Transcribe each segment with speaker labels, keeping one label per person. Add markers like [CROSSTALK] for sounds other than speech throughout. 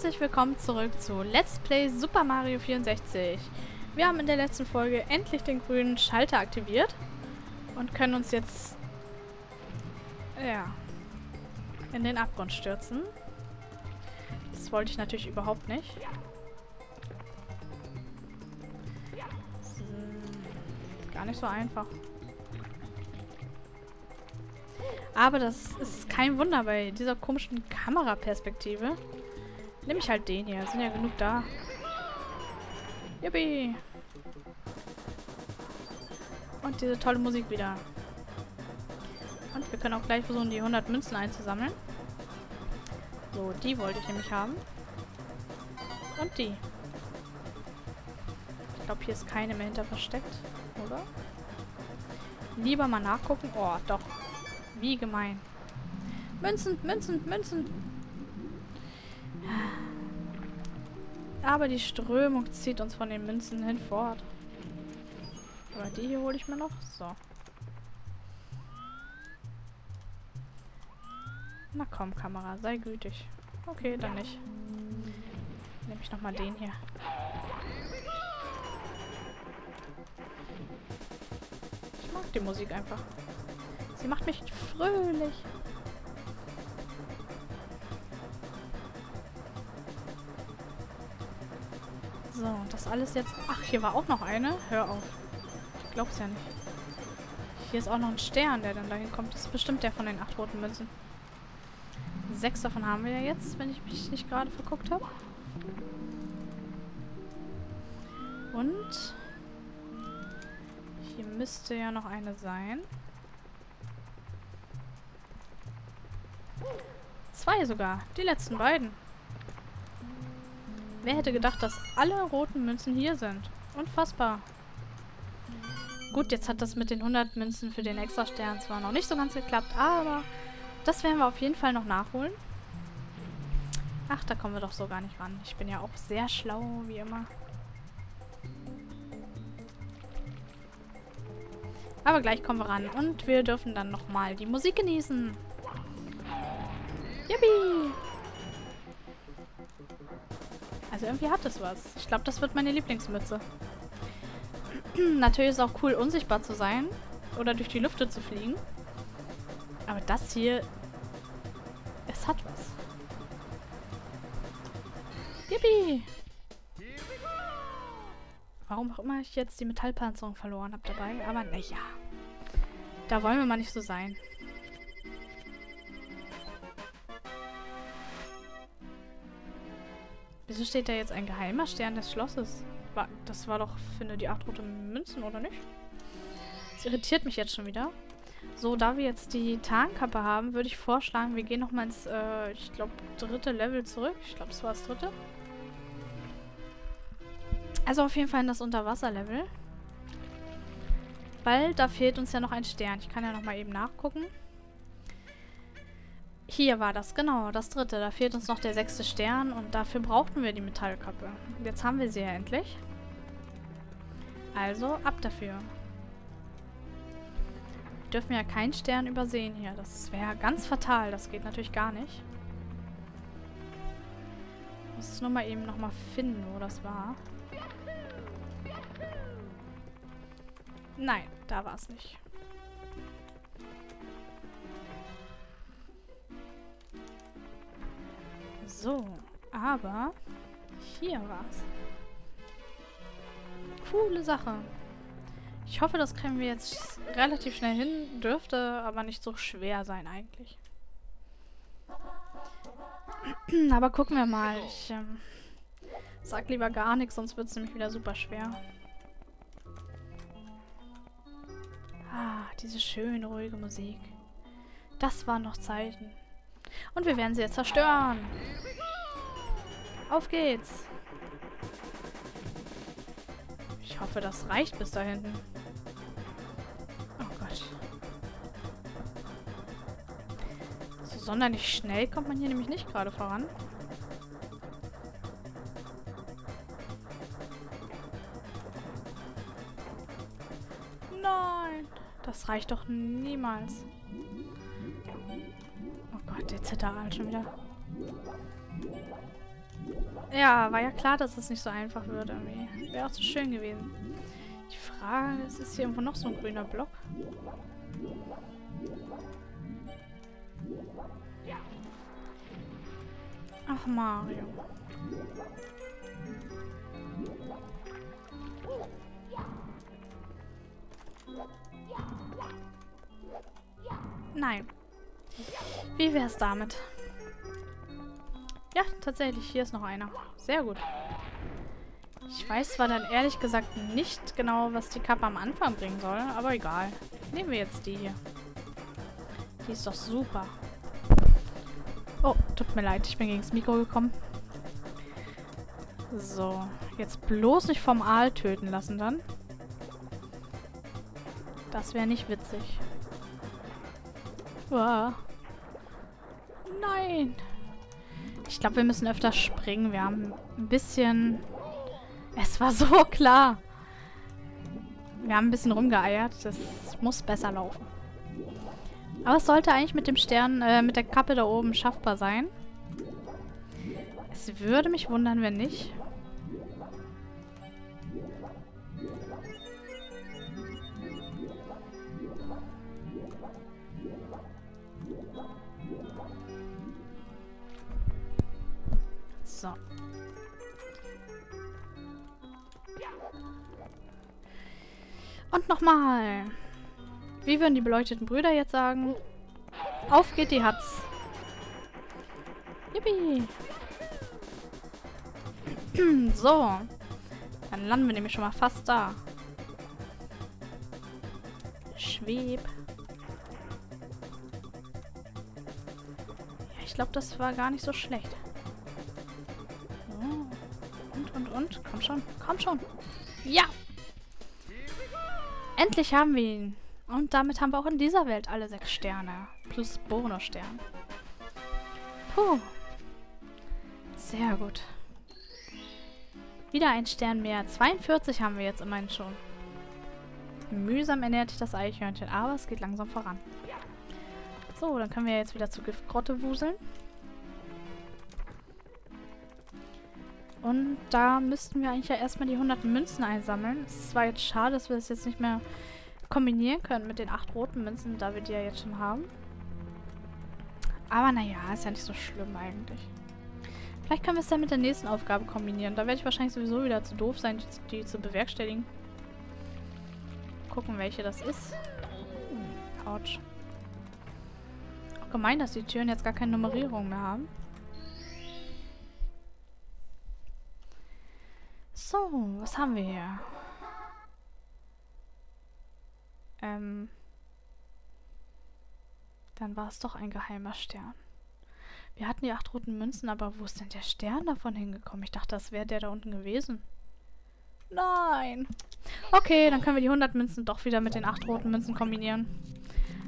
Speaker 1: herzlich willkommen zurück zu Let's Play Super Mario 64. Wir haben in der letzten Folge endlich den grünen Schalter aktiviert und können uns jetzt ja, in den Abgrund stürzen. Das wollte ich natürlich überhaupt nicht. Gar nicht so einfach. Aber das ist kein Wunder bei dieser komischen Kameraperspektive. Nehme ich halt den hier. Sind ja genug da. Yippie. Und diese tolle Musik wieder. Und wir können auch gleich versuchen, die 100 Münzen einzusammeln. So, die wollte ich nämlich haben. Und die. Ich glaube, hier ist keine mehr hinter versteckt, oder? Lieber mal nachgucken. Oh, doch. Wie gemein. Münzen, Münzen, Münzen. Aber die Strömung zieht uns von den Münzen hinfort. Aber die hier hole ich mir noch. So. Na komm, Kamera, sei gütig. Okay, dann nicht. Nehme ich nochmal den hier. Ich mag die Musik einfach. Sie macht mich fröhlich. So, das alles jetzt... Ach, hier war auch noch eine. Hör auf. Ich glaub's ja nicht. Hier ist auch noch ein Stern, der dann dahin kommt. Das ist bestimmt der von den acht roten Münzen. Sechs davon haben wir ja jetzt, wenn ich mich nicht gerade verguckt habe. Und... Hier müsste ja noch eine sein. Zwei sogar. Die letzten beiden. Wer hätte gedacht, dass alle roten Münzen hier sind? Unfassbar. Gut, jetzt hat das mit den 100 Münzen für den Extra-Stern zwar noch nicht so ganz geklappt, aber das werden wir auf jeden Fall noch nachholen. Ach, da kommen wir doch so gar nicht ran. Ich bin ja auch sehr schlau, wie immer. Aber gleich kommen wir ran und wir dürfen dann nochmal die Musik genießen. Yippie! Also irgendwie hat es was. Ich glaube, das wird meine Lieblingsmütze. [CLEARS THROAT] Natürlich ist es auch cool, unsichtbar zu sein. Oder durch die Lüfte zu fliegen. Aber das hier... Es hat was. Yippie! Warum auch immer ich jetzt die Metallpanzerung verloren habe dabei. Aber naja. Da wollen wir mal nicht so sein. Wieso steht da jetzt ein geheimer Stern des Schlosses? Das war doch, finde die acht rote Münzen, oder nicht? Das irritiert mich jetzt schon wieder. So, da wir jetzt die Tarnkappe haben, würde ich vorschlagen, wir gehen nochmal ins, äh, ich glaube, dritte Level zurück. Ich glaube, es war das dritte. Also auf jeden Fall in das Unterwasserlevel. Weil da fehlt uns ja noch ein Stern. Ich kann ja nochmal eben nachgucken. Hier war das, genau, das dritte. Da fehlt uns noch der sechste Stern und dafür brauchten wir die Metallkappe. Jetzt haben wir sie ja endlich. Also, ab dafür. Wir dürfen ja keinen Stern übersehen hier. Das wäre ganz fatal. Das geht natürlich gar nicht. Ich muss es nur mal eben nochmal finden, wo das war. Nein, da war es nicht. So, aber hier war's. Coole Sache. Ich hoffe, das kriegen wir jetzt relativ schnell hin. Dürfte aber nicht so schwer sein eigentlich. [CLEARS THROAT] aber gucken wir mal. Ich ähm, sag lieber gar nichts, sonst wird es nämlich wieder super schwer. Ah, diese schöne, ruhige Musik. Das waren noch Zeiten. Und wir werden sie jetzt zerstören. Auf geht's. Ich hoffe, das reicht bis da hinten. Oh Gott. So sonderlich schnell kommt man hier nämlich nicht gerade voran. Nein. Das reicht doch niemals. Zittert halt schon wieder. Ja, war ja klar, dass es nicht so einfach wird irgendwie. Wäre auch zu schön gewesen. Die Frage ist, ist hier irgendwo noch so ein grüner Block? Ach, Mario. Nein. Wie wär's damit? Ja, tatsächlich. Hier ist noch einer. Sehr gut. Ich weiß zwar dann ehrlich gesagt nicht genau, was die Kappe am Anfang bringen soll, aber egal. Nehmen wir jetzt die hier. Die ist doch super. Oh, tut mir leid, ich bin gegen das Mikro gekommen. So, jetzt bloß nicht vom Aal töten lassen dann. Das wäre nicht witzig. Uah. Nein. Ich glaube, wir müssen öfter springen. Wir haben ein bisschen... Es war so [LAUGHS] klar. Wir haben ein bisschen rumgeeiert. Das muss besser laufen. Aber es sollte eigentlich mit dem Stern, äh, mit der Kappe da oben schaffbar sein. Es würde mich wundern, wenn nicht. Und nochmal. Wie würden die beleuchteten Brüder jetzt sagen? Auf geht die Hatz. Yippie. [CLEARS THROAT] so. Dann landen wir nämlich schon mal fast da. Schweb. Ja, ich glaube, das war gar nicht so schlecht. Und, und, und. Komm schon. Komm schon. Ja. Endlich haben wir ihn. Und damit haben wir auch in dieser Welt alle sechs Sterne. Plus Bonusstern. Puh. Sehr gut. Wieder ein Stern mehr. 42 haben wir jetzt immerhin schon. Mühsam ernährt sich das Eichhörnchen, aber es geht langsam voran. So, dann können wir jetzt wieder zur Giftgrotte wuseln. Und da müssten wir eigentlich ja erstmal die 100 Münzen einsammeln. Es ist zwar jetzt schade, dass wir das jetzt nicht mehr kombinieren können mit den 8 roten Münzen, da wir die ja jetzt schon haben. Aber naja, ist ja nicht so schlimm eigentlich. Vielleicht können wir es dann mit der nächsten Aufgabe kombinieren. Da werde ich wahrscheinlich sowieso wieder zu doof sein, die, die zu bewerkstelligen. Gucken, welche das ist. Autsch. Auch gemein, dass die Türen jetzt gar keine Nummerierung mehr haben. So, was haben wir hier? Ähm. Dann war es doch ein geheimer Stern. Wir hatten die acht roten Münzen, aber wo ist denn der Stern davon hingekommen? Ich dachte, das wäre der da unten gewesen. Nein. Okay, dann können wir die 100 Münzen doch wieder mit den acht roten Münzen kombinieren.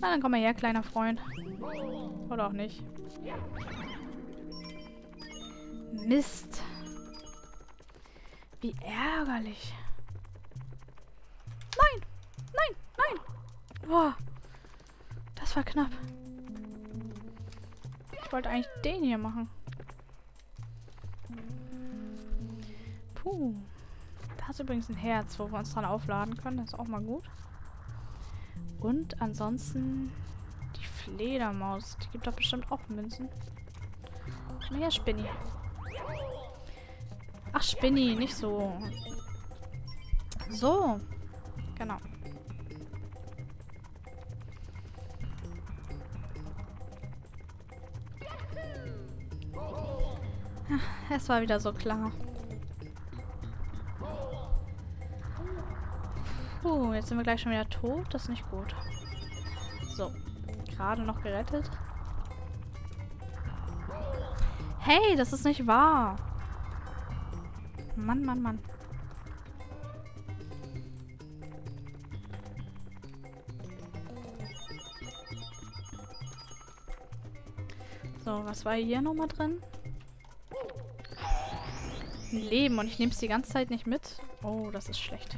Speaker 1: Na, dann komm mal her, kleiner Freund. Oder auch nicht. Mist. Wie ärgerlich. Nein! Nein! Nein! Boah. Das war knapp. Ich wollte eigentlich den hier machen. Puh. Da ist übrigens ein Herz, wo wir uns dran aufladen können. Das ist auch mal gut. Und ansonsten die Fledermaus. Die gibt doch bestimmt auch Münzen. Komm her, Spinny. Ach, Spinny, nicht so. So. Genau. Es war wieder so klar. Puh, jetzt sind wir gleich schon wieder tot. Das ist nicht gut. So. Gerade noch gerettet. Hey, das ist nicht wahr. Mann, Mann, Mann. So, was war hier nochmal drin? Ein Leben und ich nehme es die ganze Zeit nicht mit. Oh, das ist schlecht.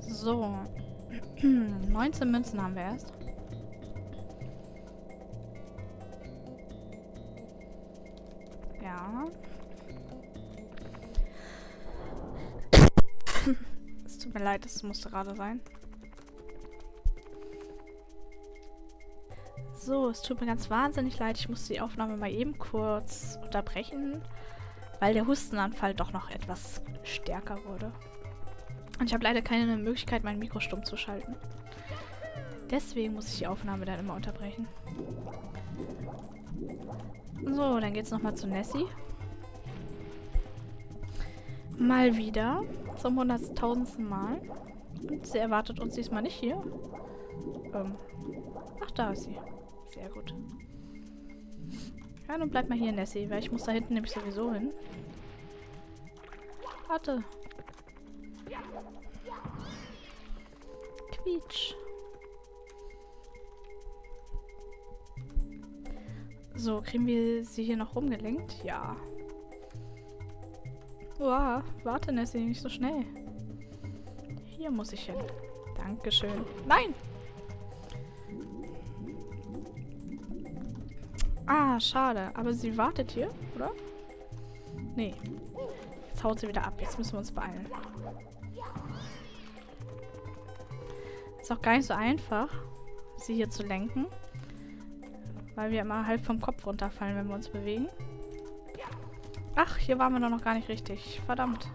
Speaker 1: So. [CLEARS THROAT] 19 Münzen haben wir erst. Ja. es tut mir leid, es musste gerade sein. So, es tut mir ganz wahnsinnig leid. Ich muss die Aufnahme mal eben kurz unterbrechen, weil der Hustenanfall doch noch etwas stärker wurde. Und ich habe leider keine Möglichkeit, mein Mikro stumm zu schalten. Deswegen muss ich die Aufnahme dann immer unterbrechen. So, dann geht's nochmal zu Nessie. Mal wieder. Zum hunderttausendsten Mal. Und sie erwartet uns diesmal nicht hier. Ähm. Ach, da ist sie. Sehr gut. Ja, nun bleib mal hier, Nessie, weil ich muss da hinten nämlich sowieso hin. Warte. Quietsch. So, kriegen wir sie hier noch rumgelenkt? Ja. Wow, warte, Nessie, nicht so schnell. Hier muss ich hin. Dankeschön. Nein! Ah, schade. Aber sie wartet hier, oder? Nee. Jetzt haut sie wieder ab. Jetzt müssen wir uns beeilen. Ist auch gar nicht so einfach, sie hier zu lenken. Weil wir immer halb vom Kopf runterfallen, wenn wir uns bewegen. Ach, hier waren wir doch noch gar nicht richtig. Verdammt.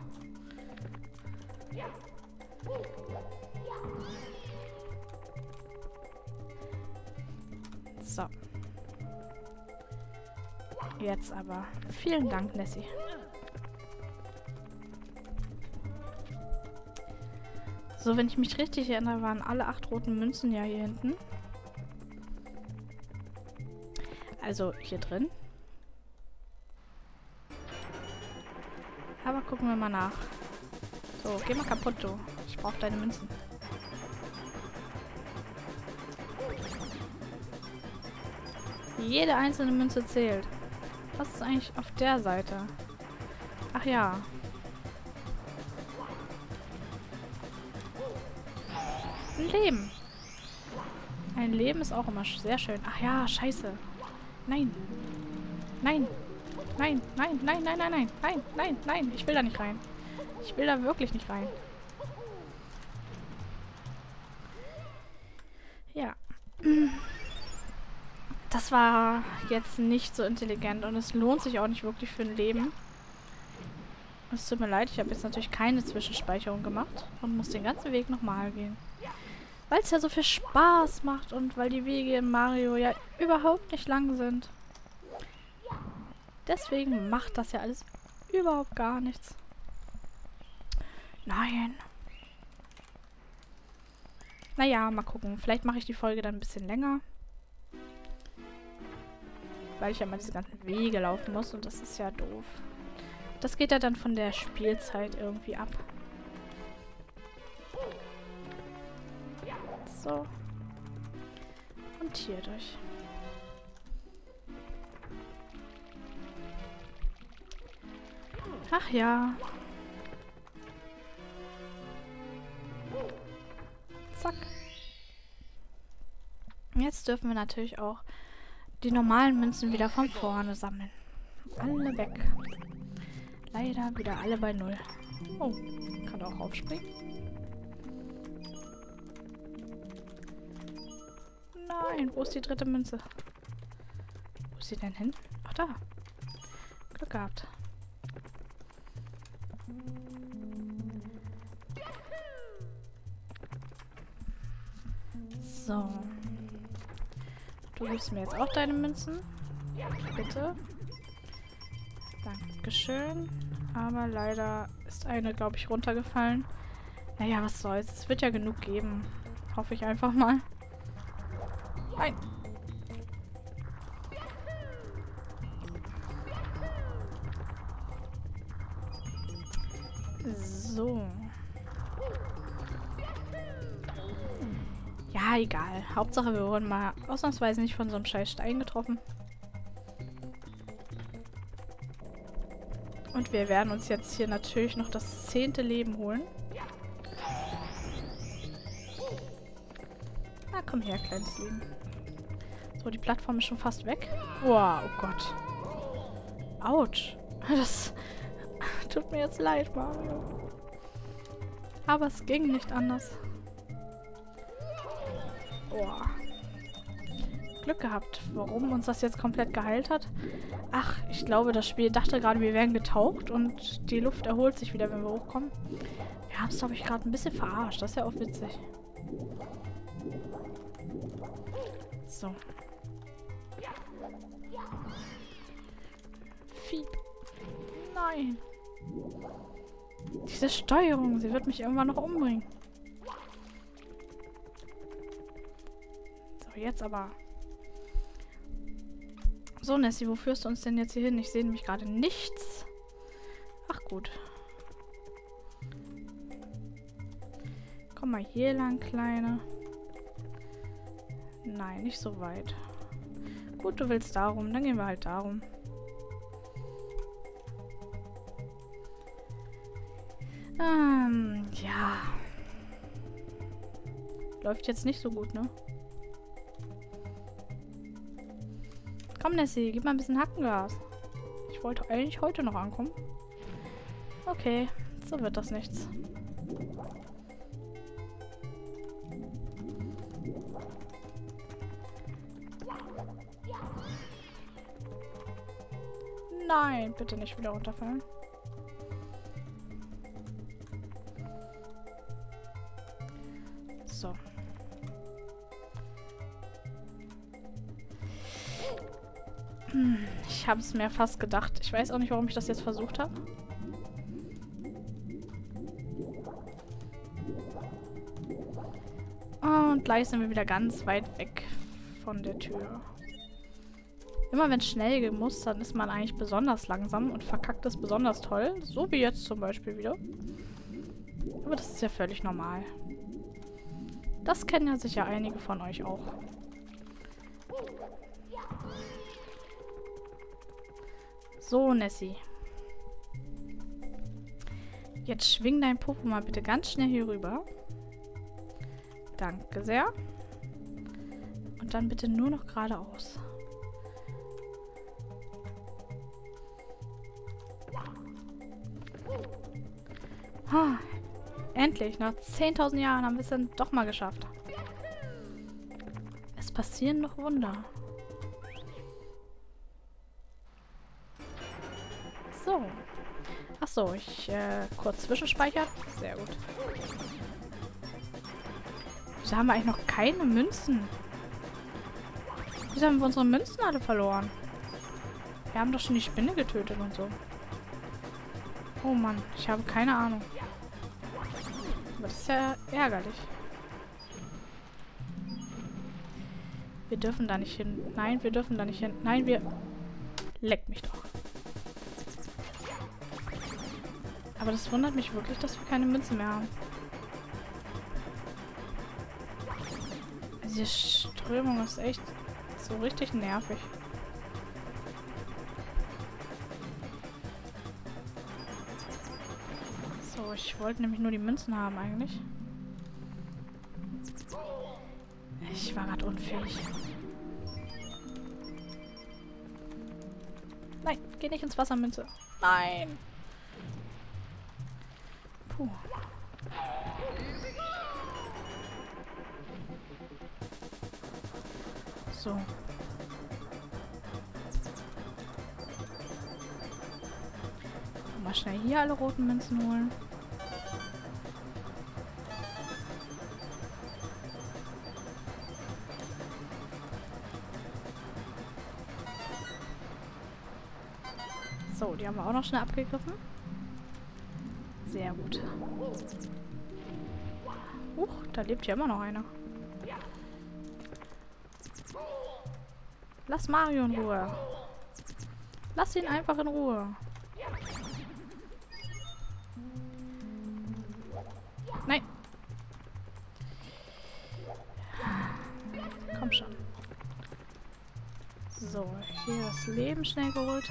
Speaker 1: So. Jetzt aber. Vielen Dank, Nessie. So, wenn ich mich richtig erinnere, waren alle acht roten Münzen ja hier hinten. Also hier drin. Aber gucken wir mal nach. So, geh mal kaputt, du. Ich brauche deine Münzen. Jede einzelne Münze zählt. Was ist eigentlich auf der Seite? Ach ja. Ein Leben. Ein Leben ist auch immer sehr schön. Ach ja, scheiße. Nein. Nein. Nein, nein, nein, nein, nein, nein, nein, nein, nein. Ich will da nicht rein. Ich will da wirklich nicht rein. Ja. Das war jetzt nicht so intelligent und es lohnt sich auch nicht wirklich für ein Leben. Es tut mir leid, ich habe jetzt natürlich keine Zwischenspeicherung gemacht und muss den ganzen Weg nochmal gehen. Weil es ja so viel Spaß macht und weil die Wege in Mario ja überhaupt nicht lang sind. Deswegen macht das ja alles überhaupt gar nichts. Nein. Naja, mal gucken. Vielleicht mache ich die Folge dann ein bisschen länger. Weil ich ja mal diese ganzen Wege laufen muss und das ist ja doof. Das geht ja dann von der Spielzeit irgendwie ab. So. Und hier durch. Ach ja. Zack. Jetzt dürfen wir natürlich auch die normalen Münzen wieder von vorne sammeln. Alle weg. Leider wieder alle bei Null. Oh, kann auch aufspringen. Nein, wo ist die dritte Münze? Wo ist sie denn hin? Ach, da. Glück gehabt. So. Du gibst mir jetzt auch deine Münzen. Bitte. Dankeschön. Aber leider ist eine, glaube ich, runtergefallen. Naja, was soll's. Es wird ja genug geben. Hoffe ich einfach mal. Hauptsache, wir wurden mal ausnahmsweise nicht von so einem scheiß Stein getroffen. Und wir werden uns jetzt hier natürlich noch das zehnte Leben holen. Na, komm her, kleines Leben. So, die Plattform ist schon fast weg. Wow, oh Gott. Autsch. [LAUGHS] Das tut mir jetzt leid, Mario. Aber es ging nicht anders. Boah. Glück gehabt. Warum uns das jetzt komplett geheilt hat? Ach, ich glaube, das Spiel dachte gerade, wir wären getaucht und die Luft erholt sich wieder, wenn wir hochkommen. Wir haben es, glaube ich, gerade ein bisschen verarscht. Das ist ja auch witzig. So. Fieb. Nein. Diese Steuerung, sie wird mich irgendwann noch umbringen. Jetzt aber. So, Nessie, wo führst du uns denn jetzt hier hin? Ich sehe nämlich gerade nichts. Ach gut. Komm mal hier lang, Kleine. Nein, nicht so weit. Gut, du willst darum. Dann gehen wir halt darum. Ähm, ja. Läuft jetzt nicht so gut, ne? Komm, Nessie, gib mal ein bisschen Hackengas. Ich wollte eigentlich heute noch ankommen. Okay, so wird das nichts. Nein, bitte nicht wieder runterfallen. Es mir fast gedacht. Ich weiß auch nicht, warum ich das jetzt versucht habe. Und gleich sind wir wieder ganz weit weg von der Tür. Immer wenn es schnell muss, dann ist man eigentlich besonders langsam und verkackt es besonders toll. So wie jetzt zum Beispiel wieder. Aber das ist ja völlig normal. Das kennen ja sicher einige von euch auch. So, Nessie. Jetzt schwing dein Popo mal bitte ganz schnell hier rüber. Danke sehr. Und dann bitte nur noch geradeaus. Ah, Endlich, nach 10.000 Jahren haben wir es dann doch mal geschafft. Es passieren noch Wunder. So. Achso, ich äh, kurz zwischenspeichern. Sehr gut. Wieso haben wir eigentlich noch keine Münzen? Wieso haben wir unsere Münzen alle verloren? Wir haben doch schon die Spinne getötet und so. Oh Mann, ich habe keine Ahnung. Aber das ist ja ärgerlich. Wir dürfen da nicht hin. Nein, wir dürfen da nicht hin. Nein, wir... Leck mich doch. Aber das wundert mich wirklich, dass wir keine Münzen mehr haben. Diese Strömung ist echt so richtig nervig. ich wollte nämlich nur die Münzen haben eigentlich. Ich war gerade unfähig. Nein, geh nicht ins Wasser, Münze. Nein. So. Mal schnell hier alle roten Münzen holen. So, die haben wir auch noch schnell abgegriffen. Sehr gut. Huch, da lebt ja immer noch einer. Lass Mario in Ruhe. Lass ihn einfach in Ruhe. Nein. Komm schon. So, hier das Leben schnell geholt.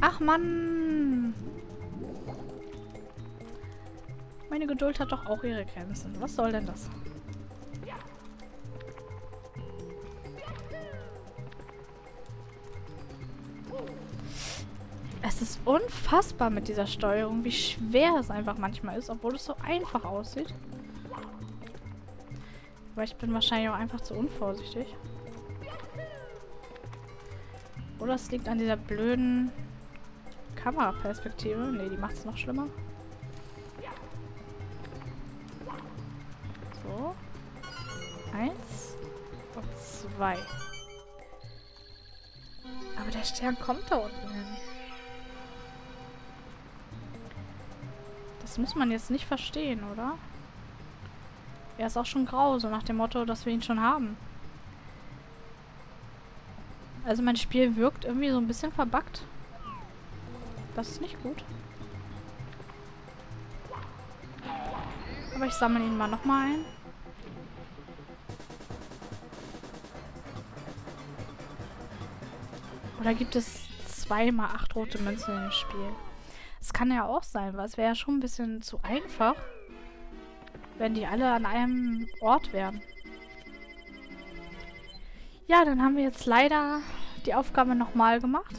Speaker 1: Ach Mann. Meine Geduld hat doch auch ihre Grenzen. Was soll denn das? Es ist unfassbar mit dieser Steuerung, wie schwer es einfach manchmal ist, obwohl es so einfach aussieht. Aber ich bin wahrscheinlich auch einfach zu unvorsichtig. Oder es liegt an dieser blöden Kameraperspektive. Ne, die macht es noch schlimmer. Zwei. Aber der Stern kommt da unten hin. Das muss man jetzt nicht verstehen, oder? Er ist auch schon grau, so nach dem Motto, dass wir ihn schon haben. Also mein Spiel wirkt irgendwie so ein bisschen verbuggt. Das ist nicht gut. Aber ich sammle ihn mal nochmal ein. Oder gibt es zweimal acht rote Münzen im Spiel? Das kann ja auch sein, weil es wäre ja schon ein bisschen zu einfach, wenn die alle an einem Ort wären. Ja, dann haben wir jetzt leider die Aufgabe nochmal gemacht.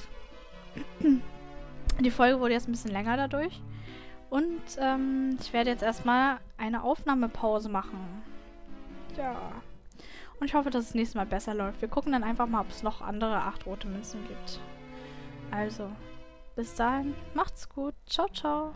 Speaker 1: Die Folge wurde jetzt ein bisschen länger dadurch. Und ähm, ich werde jetzt erstmal eine Aufnahmepause machen. Ja. Und ich hoffe, dass es das nächste Mal besser läuft. Wir gucken dann einfach mal, ob es noch andere acht rote Münzen gibt. Also, bis dahin, macht's gut. Ciao, ciao.